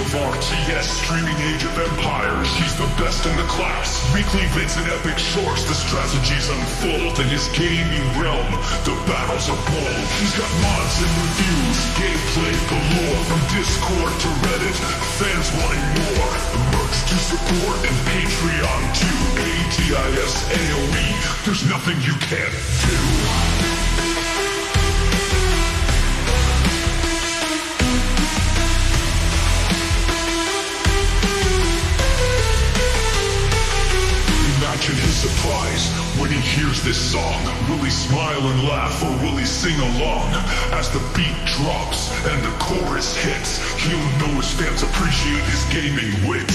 of RTS, streaming age of empires. He's the best in the class. Weekly vids and epic shorts, the strategies unfold in his gaming realm. The battles are bold. He's got mods and reviews, gameplay galore. From Discord to Reddit, fans wanting more. The merch to support and Patreon too. AEGIS AOE, there's nothing you can't do. Imagine his surprise when he hears this song. Will he smile and laugh or will he sing along? As the beat drops and the chorus hits, he'll know his fans appreciate his gaming wits.